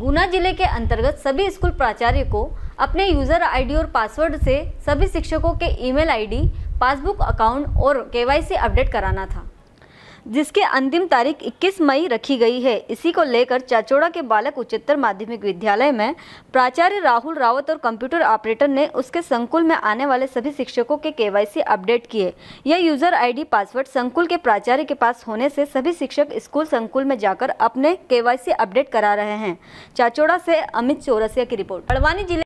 गुना ज़िले के अंतर्गत सभी स्कूल प्राचार्य को अपने यूज़र आईडी और पासवर्ड से सभी शिक्षकों के ईमेल आईडी, पासबुक अकाउंट और केवाईसी अपडेट कराना था। जिसकी अंतिम तारीख 21 मई रखी गई है। इसी को लेकर चाचोड़ा के बालक उच्चतर माध्यमिक विद्यालय में प्राचार्य राहुल रावत और कंप्यूटर ऑपरेटर ने उसके संकुल में आने वाले सभी शिक्षकों के केवाईसी अपडेट किए। यह यूज़र आईडी, पासवर्ड संकुल के प्राचार्य के पास होने से सभी शिक्षक स्कूल संकुल में जाकर अपने केवाईसी अपडेट करा रहे हैं। चाचोड़ा से अमित चौरसिया की रिपोर्ट। बड़वानी ज़िले